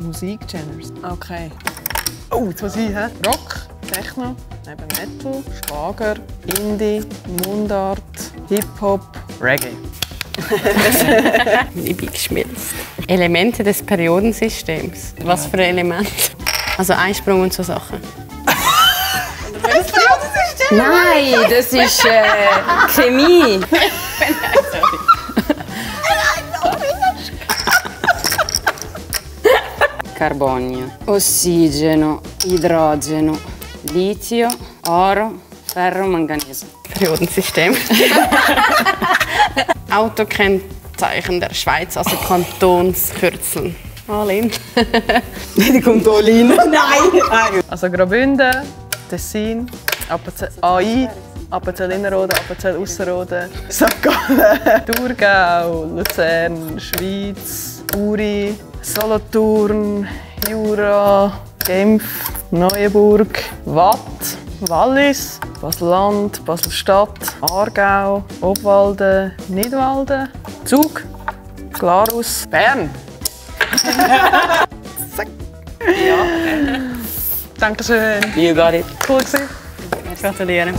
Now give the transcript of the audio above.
Musikgenres. Okay. Oh, jetzt muss ich, hä? Rock, Techno, eben Metal, Schlager, Indie, Mundart, Hip-Hop, Reggae. Liebe geschmilzt. Elemente des Periodensystems. Was für Elemente? Also Einsprung und so Sachen. Nein, das ist äh, Chemie. Carbonio, ossigeno, idrogeno, litio, oro, ferro, manganese. Periodensystem. Autokennzeichen der Schweiz, also Kantonskürzel. Alin. Die kommt Olin. Nein! Also Graubünden, Tessin, Appenzell AI, Appenzell Innerrhoden, Appenzell Ausserrhoden, St. Gallen, Thurgau, Luzern, Schweiz, Uri, Solothurn, Jura, Genf, Neuenburg, Watt, Wallis, Basel-Land, Basel-Stadt, Aargau, Obwalden, Nidwalden, Zug, Glarus, Bern. Zack. ja. Dankeschön. You got it. Cool gewesen. Gratuliere.